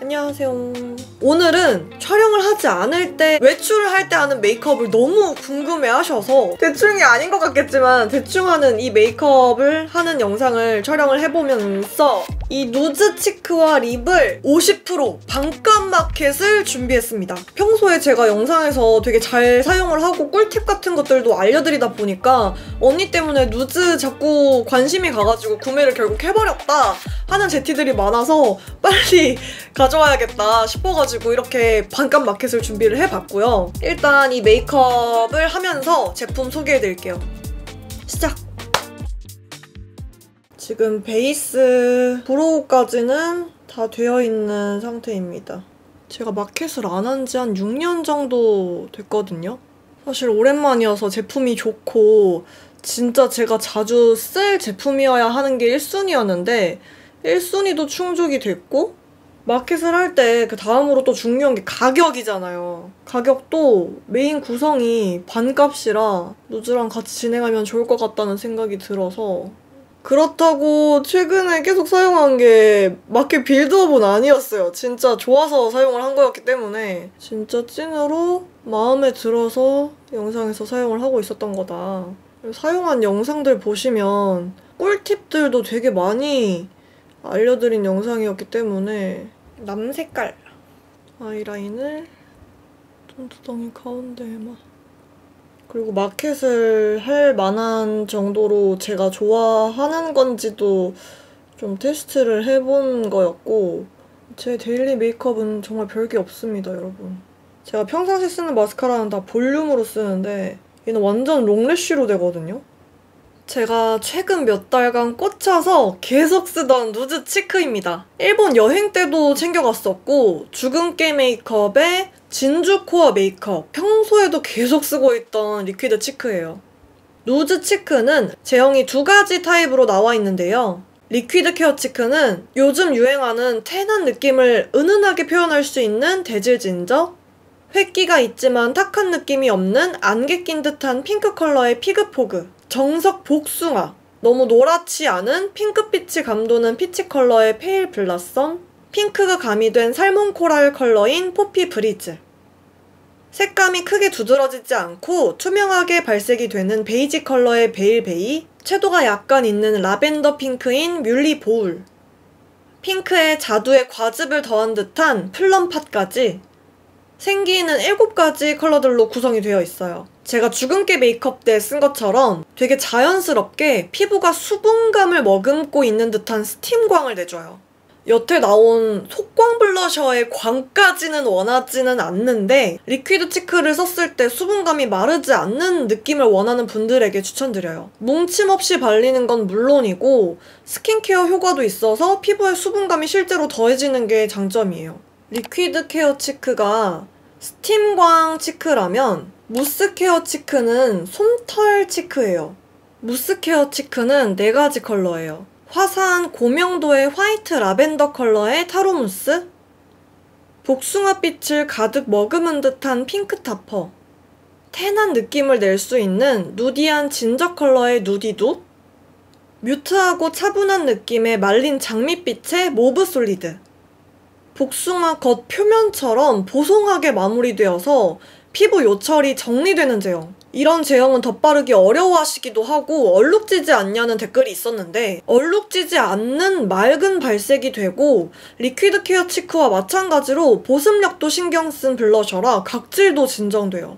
안녕하세요. 오늘은 촬영을 하지 않을 때 외출을 할 때 하는 메이크업을 너무 궁금해 하셔서 대충이 아닌 것 같겠지만 대충 하는 이 메이크업을 하는 영상을 촬영을 해보면서 이 누즈 치크와 립을 50% 반값 마켓을 준비했습니다. 평소에 제가 영상에서 되게 잘 사용을 하고 꿀팁 같은 것들도 알려드리다 보니까 언니 때문에 누즈 자꾸 관심이 가가지고 구매를 결국 해버렸다 하는 제티들이 많아서 빨리 가져와야겠다 싶어가지고 이렇게 반값 마켓을 준비를 해봤고요. 일단 이 메이크업을 하면서 제품 소개해드릴게요. 시작! 지금 베이스 브로우까지는 다 되어 있는 상태입니다. 제가 마켓을 안 한지한 6년 정도 됐거든요. 사실 오랜만이어서 제품이 좋고 진짜 제가 자주 쓸 제품이어야 하는 게 1순위였는데 1순위도 충족이 됐고 마켓을 할 때 그 다음으로 또 중요한 게 가격이잖아요. 가격도 메인 구성이 반값이라 누즈랑 같이 진행하면 좋을 것 같다는 생각이 들어서 그렇다고 최근에 계속 사용한 게 마켓 build-up은 아니었어요. 진짜 좋아서 사용을 한 거였기 때문에 진짜 찐으로 마음에 들어서 영상에서 사용을 하고 있었던 거다. 사용한 영상들 보시면 꿀팁들도 되게 많이 알려드린 영상이었기 때문에 남색깔 아이라인을 눈두덩이 가운데에만 그리고 마켓을 할 만한 정도로 제가 좋아하는 건지도 좀 테스트를 해본 거였고 제 데일리 메이크업은 정말 별게 없습니다 여러분 제가 평상시 쓰는 마스카라는 다 볼륨으로 쓰는데 얘는 완전 long lash로 되거든요 제가 최근 몇 달간 꽂혀서 계속 쓰던 누즈 cheek입니다. 일본 여행 때도 챙겨갔었고 주근깨 메이크업에 진주 core 메이크업 평소에도 계속 쓰고 있던 liquid cheek예요. 누즈 cheek는 제형이 두 가지 타입으로 나와 있는데요. liquid care cheek는 요즘 유행하는 tan한 느낌을 은은하게 표현할 수 있는 데질 진저 흰기가 있지만 탁한 느낌이 없는 안개 낀 듯한 핑크 컬러의 피그포그 정석 복숭아 너무 노랗지 않은 핑크빛이 감도는 peach 컬러의 페일 블라썸 핑크가 가미된 salmon coral 컬러인 포피 브리즈 색감이 크게 두드러지지 않고 투명하게 발색이 되는 베이지 컬러의 베일 베이 채도가 약간 있는 라벤더 핑크인 뮬리 보울 핑크에 자두의 과즙을 더한 듯한 플럼팟까지 생기는 7가지 컬러들로 구성이 되어 있어요. 제가 주근깨 메이크업 때 쓴 것처럼 되게 자연스럽게 피부가 수분감을 머금고 있는 듯한 steam광을 내줘요. 여태 나온 속광 블러셔의 광까지는 원하지는 않는데 liquid cheek를 썼을 때 수분감이 마르지 않는 느낌을 원하는 분들에게 추천드려요. 뭉침 없이 발리는 건 물론이고 스킨케어 효과도 있어서 피부에 수분감이 실제로 더해지는 게 장점이에요. 리퀴드 케어 치크가 스팀광 치크라면 무스 케어 치크는 솜털 치크예요. mousse care cheek는 4가지 컬러예요. 화사한 고명도의 화이트 라벤더 컬러의 타로 무스, 복숭아빛을 가득 머금은 듯한 핑크 타퍼, tan한 느낌을 낼 수 있는 nudy한 진저 컬러의 누디두, mute하고 차분한 느낌의 말린 장밋빛의 모브 솔리드, 복숭아 겉 표면처럼 보송하게 마무리되어서 피부 요철이 정리되는 제형. 이런 제형은 덧바르기 어려워하시기도 하고 얼룩지지 않냐는 댓글이 있었는데 얼룩지지 않는 맑은 발색이 되고 liquid care cheek와 마찬가지로 보습력도 신경 쓴 블러셔라 각질도 진정돼요.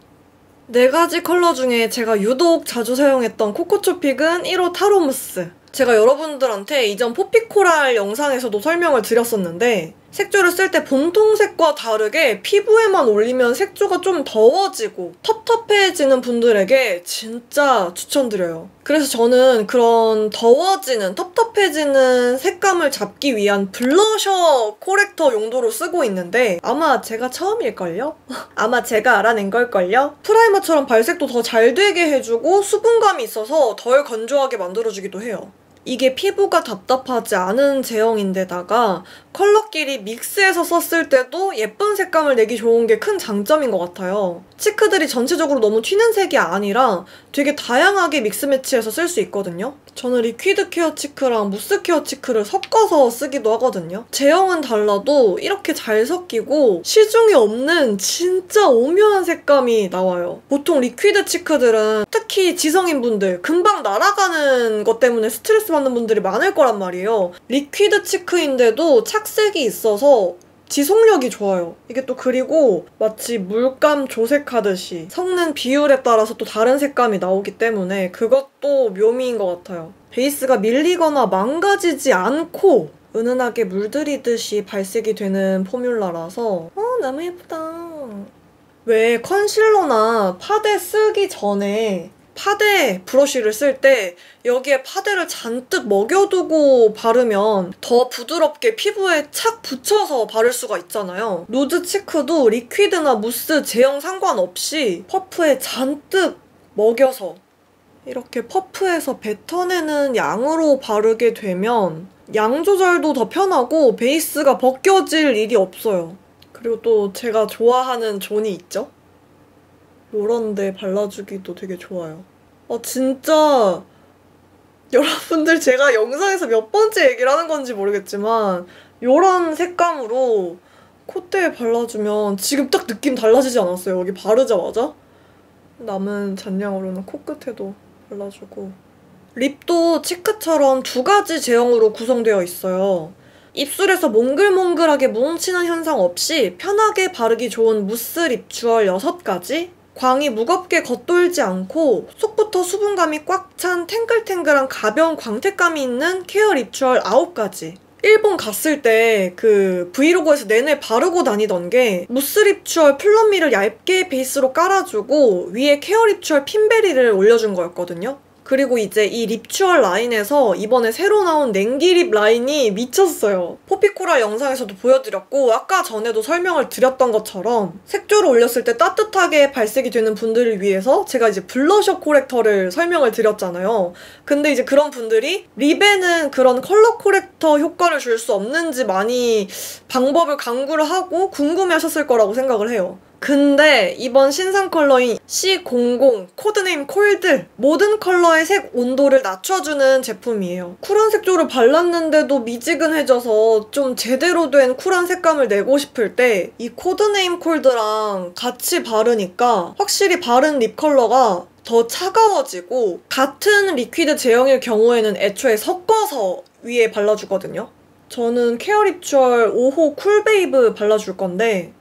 네 가지 컬러 중에 제가 유독 자주 사용했던 코코초픽은 1호 타로무스. 제가 여러분들한테 이전 포피코랄 영상에서도 설명을 드렸었는데 색조를 쓸 때 본통색과 다르게 피부에만 올리면 색조가 좀 더워지고 텁텁해지는 분들에게 진짜 추천드려요. 그래서 저는 그런 더워지는 텁텁해지는 색감을 잡기 위한 블러셔 corrector 용도로 쓰고 있는데 아마 제가 처음일걸요? 아마 제가 알아낸 걸걸요? primer처럼 발색도 더 잘 되게 해주고 수분감이 있어서 덜 건조하게 만들어주기도 해요. 이게 피부가 답답하지 않은 제형인데다가 컬러끼리 mix해서 썼을 때도 예쁜 색감을 내기 좋은 게 큰 장점인 것 같아요. cheek들이 전체적으로 너무 튀는 색이 아니라 되게 다양하게 mix match해서 쓸 수 있거든요. 저는 liquid care cheek랑 mousse care cheek를 섞어서 쓰기도 하거든요. 제형은 달라도 이렇게 잘 섞이고 시중에 없는 진짜 오묘한 색감이 나와요. 보통 liquid cheek들은 특히 지성인 분들 금방 날아가는 것 때문에 스트레스 받는 분들이 많을 거란 말이에요. liquid cheek인데도 착색이 있어서 지속력이 좋아요. 이게 또 그리고 마치 물감 조색하듯이 섞는 비율에 따라서 또 다른 색감이 나오기 때문에 그것도 묘미인 것 같아요. 베이스가 밀리거나 망가지지 않고 은은하게 물들이듯이 발색이 되는 formula라서 어 너무 예쁘다. 왜 컨실러나 파데 쓰기 전에 파데 브러쉬를 쓸 때 여기에 파데를 잔뜩 먹여두고 바르면 더 부드럽게 피부에 착 붙여서 바를 수가 있잖아요. 누즈 cheek도 liquid나 무스 제형 상관없이 퍼프에 잔뜩 먹여서 이렇게 퍼프에서 뱉어내는 양으로 바르게 되면 양 조절도 더 편하고 베이스가 벗겨질 일이 없어요. 그리고 또 제가 좋아하는 존이 있죠? 요런데 발라주기도 되게 좋아요. 어, 진짜 여러분들 제가 영상에서 몇 번째 얘기를 하는 건지 모르겠지만 요런 색감으로 콧대에 발라주면 지금 딱 느낌 달라지지 않았어요? 여기 바르자마자? 남은 잔량으로는 코끝에도 발라주고 lip도 cheek처럼 두 가지 제형으로 구성되어 있어요. 입술에서 몽글몽글하게 뭉치는 현상 없이 편하게 바르기 좋은 무스 립추얼 6가지 광이 무겁게 겉돌지 않고 속부터 수분감이 꽉 찬 탱글탱글한 가벼운 광택감이 있는 케어 립추얼 9가지. 일본 갔을 때 그 브이로그에서 내내 바르고 다니던 게 무스 립추얼 플럼미를 얇게 베이스로 깔아주고 위에 케어 립추얼 핀베리를 올려준 거였거든요. 그리고 이제 이 립추얼 라인에서 이번에 새로 나온 냉기립 라인이 미쳤어요. 포피코라 영상에서도 보여드렸고 아까 전에도 설명을 드렸던 것처럼 색조를 올렸을 때 따뜻하게 발색이 되는 분들을 위해서 제가 이제 blusher corrector를 설명을 드렸잖아요. 근데 이제 그런 분들이 lip에는 그런 컬러 corrector 효과를 줄 수 없는지 많이 방법을 강구를 하고 궁금해 하셨을 거라고 생각을 해요. 근데 이번 신상 컬러인 C00 코드네임 콜드 모든 컬러의 색 온도를 낮춰주는 제품이에요. 쿨한 색조를 발랐는데도 미지근해져서 좀 제대로 된 쿨한 색감을 내고 싶을 때 이 코드네임 콜드랑 같이 바르니까 확실히 바른 lip 컬러가 더 차가워지고 같은 liquid 제형일 경우에는 애초에 섞어서 위에 발라주거든요. 저는 케어 립추얼 5호 쿨베이브 발라줄 건데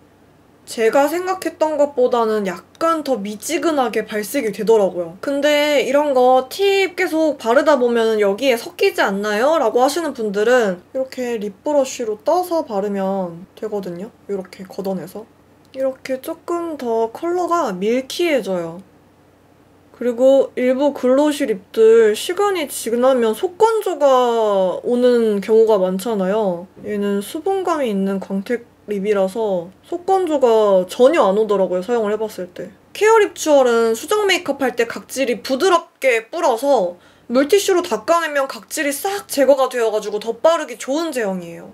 제가 생각했던 것보다는 약간 더 미지근하게 발색이 되더라고요. 근데 이런 거 팁 계속 바르다 보면 여기에 섞이지 않나요? 라고 하시는 분들은 이렇게 lip브러쉬로 떠서 바르면 되거든요. 이렇게 걷어내서. 이렇게 조금 더 컬러가 밀키해져요. 그리고 일부 글로시 립들 시간이 지나면 속건조가 오는 경우가 많잖아요. 얘는 수분감이 있는 광택 립이라서 속건조가 전혀 안 오더라고요, 사용을 해봤을 때. 케어 립추얼은 수정 메이크업 할 때 각질이 부드럽게 불어서 물티슈로 닦아내면 각질이 싹 제거가 되어가지고 더 빠르기 좋은 제형이에요.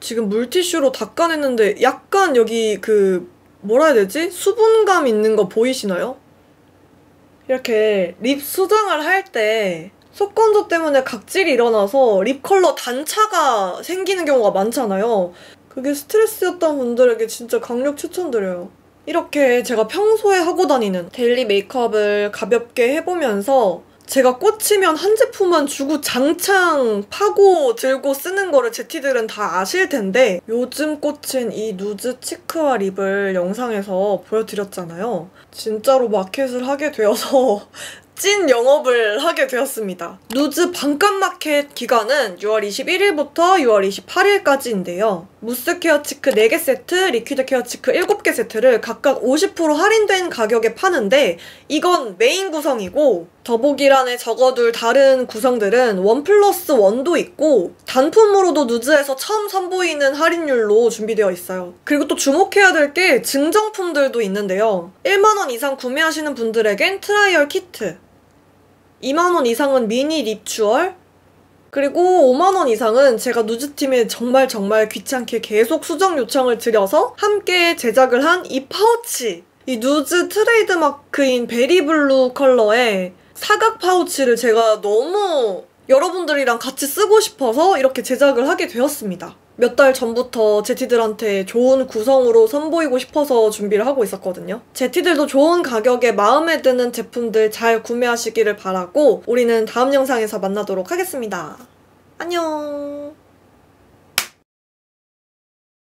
지금 물티슈로 닦아냈는데 약간 여기 그 뭐라 해야 되지? 수분감 있는 거 보이시나요? 이렇게 lip 수정을 할 때 속건조 때문에 각질이 일어나서 lip 컬러 단차가 생기는 경우가 많잖아요. 그게 스트레스였던 분들에게 진짜 강력 추천드려요. 이렇게 제가 평소에 하고 다니는 daily 메이크업을 가볍게 해보면서 제가 꽂히면 한 제품만 주구장창 파고 들고 쓰는 거를 제티들은 다 아실 텐데 요즘 꽂힌 이 누즈 cheek와 lip을 영상에서 보여드렸잖아요. 진짜로 마켓을 하게 되어서 찐 영업을 하게 되었습니다. 누즈 반값 마켓 기간은 6월 21일부터 6월 28일까지인데요. 무스 care cheek 4개 세트, liquid care cheek 7개 세트를 각각 50% 할인된 가격에 파는데 이건 메인 구성이고 더보기란에 적어둘 다른 구성들은 one plus one도 있고 단품으로도 누즈에서 처음 선보이는 할인율로 준비되어 있어요. 그리고 또 주목해야 될 게 증정품들도 있는데요. 1만원 이상 구매하시는 분들에겐 trial 키트, 2만원 이상은 미니 립추얼, 그리고 5만원 이상은 제가 누즈팀에 정말 정말 귀찮게 계속 수정 요청을 드려서 함께 제작을 한 이 파우치! 이 누즈 트레이드마크인 berry blue 컬러의 사각 파우치를 제가 너무 여러분들이랑 같이 쓰고 싶어서 이렇게 제작을 하게 되었습니다. 몇 달 전부터 제티들한테 좋은 구성으로 선보이고 싶어서 준비를 하고 있었거든요. 제티들도 좋은 가격에 마음에 드는 제품들 잘 구매하시기를 바라고 우리는 다음 영상에서 만나도록 하겠습니다. 안녕!